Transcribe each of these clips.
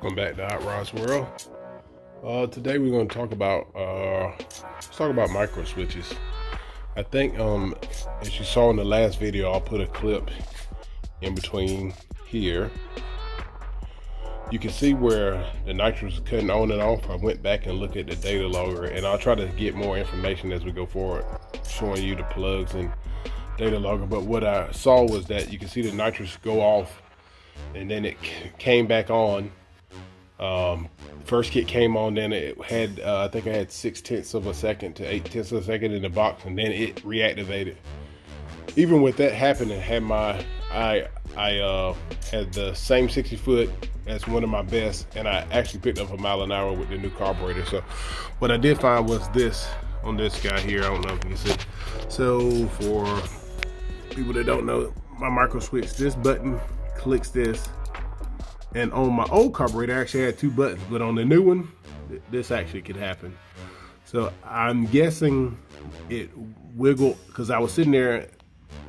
Welcome back to Hot Rods World. Uh, today we're going to talk about uh, let's talk about micro switches. I think um, as you saw in the last video, I'll put a clip in between here. You can see where the nitrous is cutting on and off. I went back and looked at the data logger, and I'll try to get more information as we go forward, showing you the plugs and data logger. But what I saw was that you can see the nitrous go off and then it came back on. Um, first kit came on, then it had uh, I think I had six tenths of a second to eight tenths of a second in the box, and then it reactivated. Even with that happening, had my I I uh, had the same 60 foot as one of my best, and I actually picked up a mile an hour with the new carburetor. So what I did find was this on this guy here. I don't know if you can see. So for people that don't know, my micro switch, this button clicks this. And on my old carburetor, I actually had two buttons, but on the new one, this actually could happen. So I'm guessing it wiggled because I was sitting there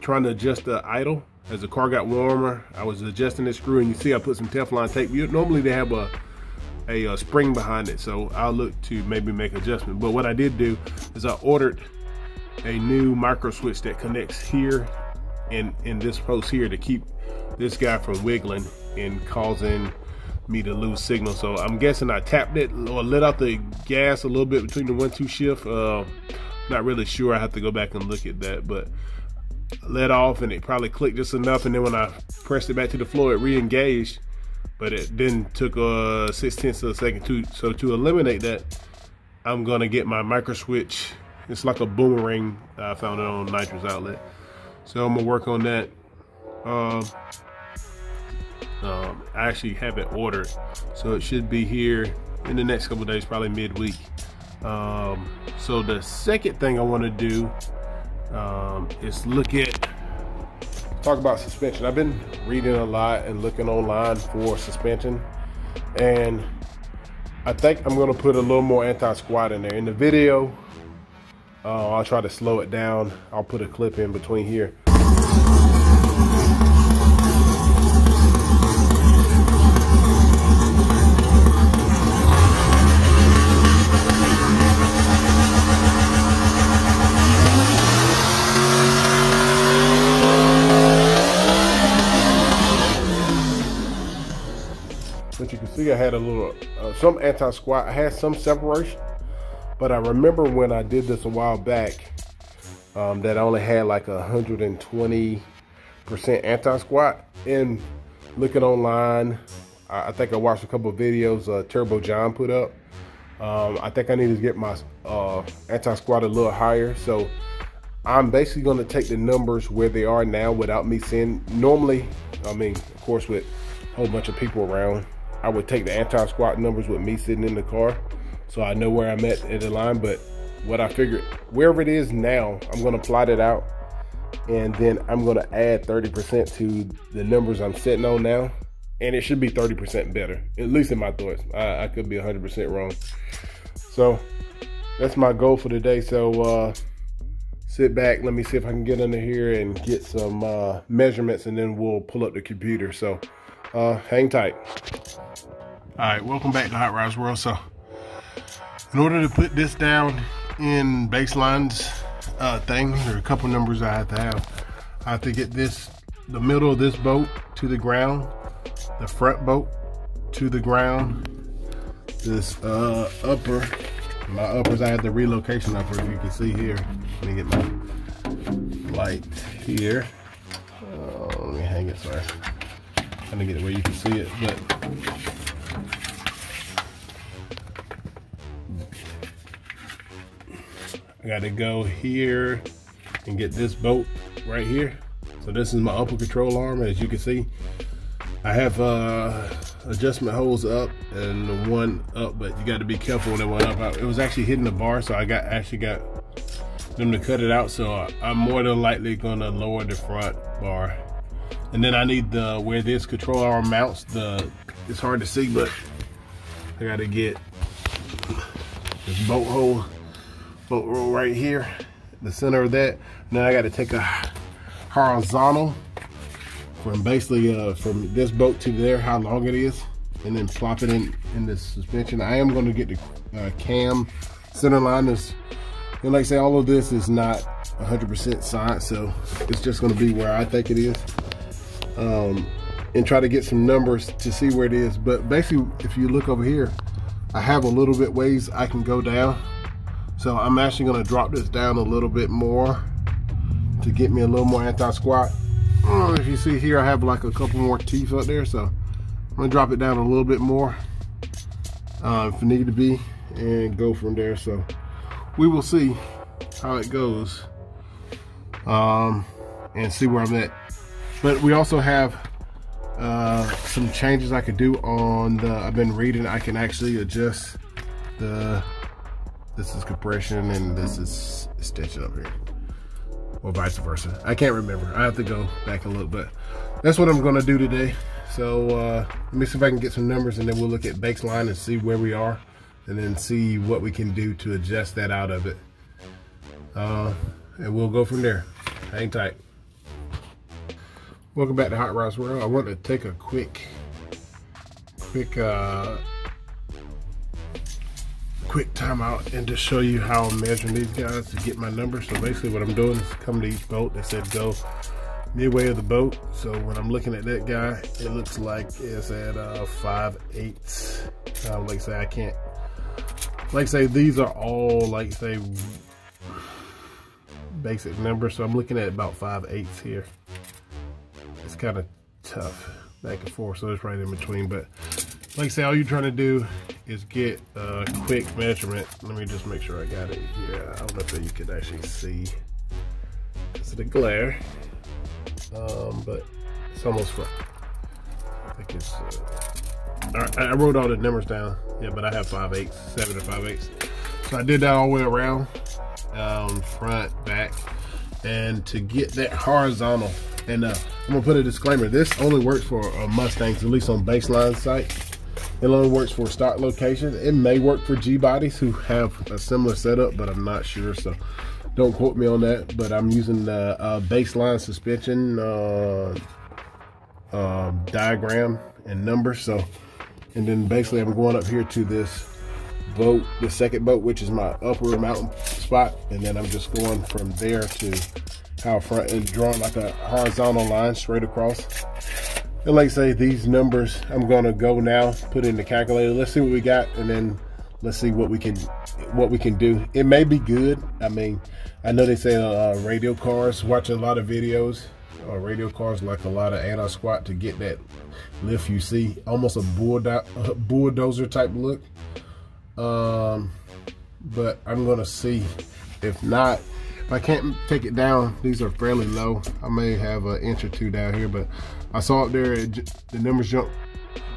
trying to adjust the idle as the car got warmer. I was adjusting the screw and you see I put some Teflon tape. You, normally they have a, a, a spring behind it. So I'll look to maybe make adjustment. But what I did do is I ordered a new micro switch that connects here and in this post here to keep this guy from wiggling and causing me to lose signal. So I'm guessing I tapped it or let out the gas a little bit between the one two shift. Uh, not really sure. I have to go back and look at that, but let off and it probably clicked just enough. And then when I pressed it back to the floor, it re-engaged, but it then took a uh, six tenths of a second to. So to eliminate that, I'm gonna get my micro switch. It's like a boomerang. I found it on nitrous outlet. So I'm gonna work on that. Um, um, I actually have it ordered, so it should be here in the next couple days, probably midweek. Um, so the second thing I want to do um, is look at talk about suspension. I've been reading a lot and looking online for suspension, and I think I'm to put a little more anti-squat in there. In the video, uh, I'll try to slow it down. I'll put a clip in between here. See I had a little, uh, some anti-squat. I had some separation, but I remember when I did this a while back, um, that I only had like a 120% anti-squat. And looking online, I, I, think I watched a couple videos uh, Turbo John put up. Um, I think I need to get my uh, anti-squat a little higher. So I'm basically going to take the numbers where they are now without me seeing. Normally, I mean, of course, with a whole bunch of people around, I would take the anti-squat numbers with me sitting in the car. So I know where I'm at in the line. But what I figured, wherever it is now, I'm going to plot it out. And then I'm going to add 30% to the numbers I'm sitting on now. And it should be 30% better, at least in my thoughts. I, I could be 100% wrong. So that's my goal for today. So uh, sit back. Let me see if I can get under here and get some uh, measurements and then we'll pull up the computer. So uh, hang tight. All right, welcome back to Hot Rods World. So in order to put this down in baselines uh, thing, there are a couple numbers I have to have. I have to get this, the middle of this boat to the ground, the front boat to the ground, this uh, upper, my uppers, I have the relocation upper, if you can see here. Let me get my light here. Uh, let me hang it, sorry. Trying to get it where you can see it, but I got to go here and get this bolt right here. So this is my upper control arm, as you can see. I have uh, adjustment holes up and one up, but you got to be careful when it went up. It was actually hitting the bar, so I got actually got them to cut it out. So I'm more than likely gonna lower the front bar. And then I need the where this control arm mounts. The it's hard to see, but I got to get this bolt hole bolt roll right here, the center of that. Then I got to take a horizontal from basically uh, from this boat to there, how long it is. and then plop it in in the suspension. I am going to get the uh, cam center line. Is and like I say, all of this is not 100% science, so it's just going to be where I think it is. Um, and try to get some numbers to see where it is. But basically, if you look over here, I have a little bit ways I can go down. So I'm actually going to drop this down a little bit more to get me a little more anti-squat. Uh, if you see here, I have like a couple more teeth up there, so I'm gonna drop it down a little bit more uh, if it need to be and go from there. So we will see how it goes um, and see where I'm at. But we also have uh, some changes I could do on the, I've been reading, I can actually adjust the, this is compression and this is extension up here or vice versa. I can't remember. I have to go back and look, but that's what I'm to do today. So uh, let me see if I can get some numbers and then we'll look at baseline and see where we are and then see what we can do to adjust that out of it. Uh, and we'll go from there. Hang tight. Welcome back to Hot Rods World. I want to take a quick, quick uh, quick timeout and just show you how I'm measuring these guys to get my numbers. So basically what I'm doing is come to each boat. They said go midway of the boat. So when I'm looking at that guy, it looks like it's at uh, 5 eighths. Uh, like I say, I can't, like I say, these are all like say basic numbers. So I'm looking at about 5 eighths here. It's kind of tough back and forth. So it's right in between. But like I say, all you're trying to do is get a quick measurement. Let me just make sure I got it here. I don't know if you can actually see of the glare, um, but it's almost right. I think it's, uh, I wrote all the numbers down. Yeah, but I have 5 eighths, 7 or 5 eighths. So I did that all the way around, um, front, back, and to get that horizontal, and uh, I'm gonna put a disclaimer, this only works for Mustangs, at least on baseline site. It only works for stock locations. It may work for G-bodies who have a similar setup, but I'm not sure. So don't quote me on that. But I'm using the uh, baseline suspension uh, uh, diagram and numbers. So, and then basically I'm going up here to this boat, the second boat, which is my upper mountain spot. And then I'm just going from there to how front and drawing like a horizontal line straight across. And like say, these numbers, I'm gonna go now, put in the calculator. Let's see what we got, and then let's see what we can what we can do. It may be good. I mean, I know they say uh, radial cars, watching a lot of videos, uh, radial cars like a lot of anti-squat to get that lift you see, almost a bulldozer type look. Um, but I'm gonna see. If not, I can't take it down, these are fairly low. I may have an inch or two down here, but I saw up there, it, the numbers jumped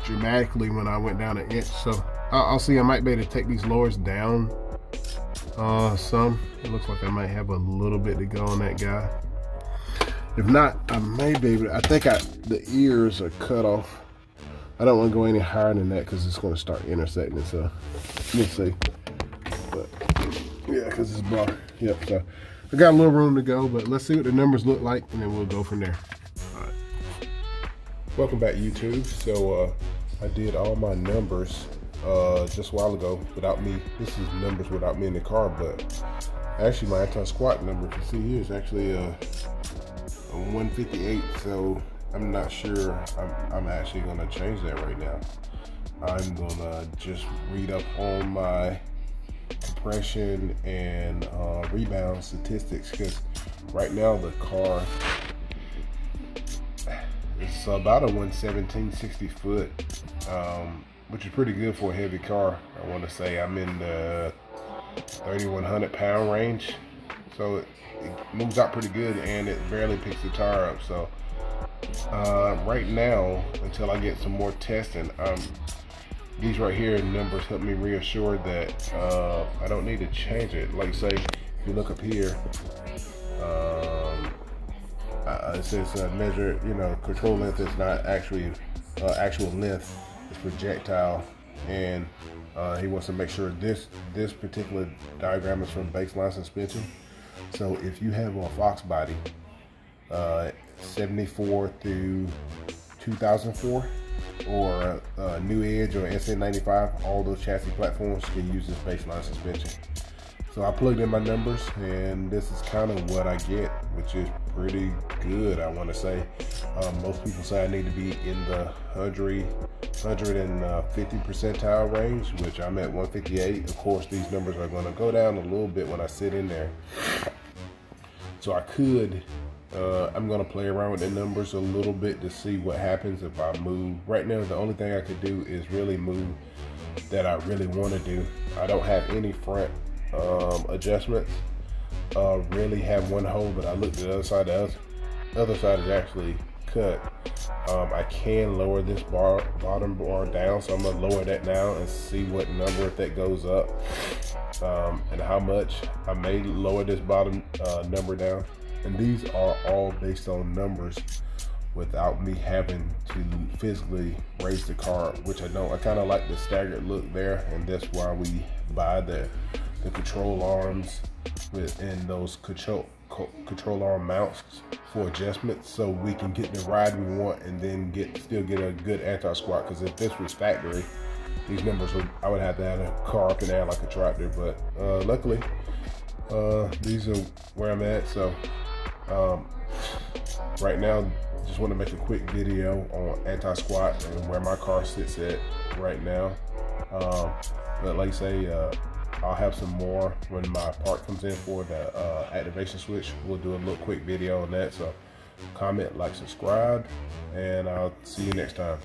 dramatically when I went down an inch. So I'll, see, I might be able to take these lowers down uh, some. It looks like I might have a little bit to go on that guy. If not, I may be able to, I think I, the ears are cut off. I don't want to go any higher than that because it's going to start intersecting. So let's see. But yeah, because it's block. Yep. So I got a little room to go, but let's see what the numbers look like and then we'll go from there. Welcome back YouTube. So uh, I did all my numbers uh, just a while ago without me. This is numbers without me in the car, but actually my anti-squat number, you see here, is actually a, a 158. So I'm not sure I'm, I'm actually gonna change that right now. I'm gonna just read up on my compression and uh, rebound statistics because right now the car it's about a 117 60 foot, um, which is pretty good for a heavy car. I want to say I'm in the 3100 pound range, so it, it, moves out pretty good and it barely picks the tire up. So uh, right now, until I get some more testing, um, these right here numbers help me reassure that uh, I don't need to change it. Like say, if you look up here. Um, uh, it says uh, measure, you know, control length is not actually uh, actual length, it's projectile, and uh, he wants to make sure this this particular diagram is from baseline suspension. So if you have a Fox body, uh, 74 through 2004, or uh, New Edge or SN95, all those chassis platforms can use this baseline suspension. So I plugged in my numbers and this is kind of what I get, which is pretty good, I want to say. Um, most people say I need to be in the 100, 150 percentile range, which I'm at 158. Of course, these numbers are going to go down a little bit when I sit in there. So I could, uh, I'm going to play around with the numbers a little bit to see what happens if I move. Right now, the only thing I could do is really move that I really want to do. I don't have any front um, adjustments. Uh, really have one hole, but I looked at the other side. The other side is actually cut. Um, I can lower this bar bottom bar down, so I'm gonna lower that now and see what number if that goes up um, and how much. I may lower this bottom uh, number down, and these are all based on numbers without me having to physically raise the car, which I don't. I kind of like the staggered look there, and that's why we buy the the control arms within those control control arm mounts for adjustments so we can get the ride we want and then get still get a good anti-squat because if this was factory these numbers would I would have to have a car up in there like a tractor but uh, luckily uh, these are where I'm at so um, right now just want to make a quick video on anti-squat and where my car sits at right now um, but like I say uh, I'll have some more when my part comes in for the uh, activation switch. We'll do a little quick video on that. So comment, like, subscribe, and I'll see you next time.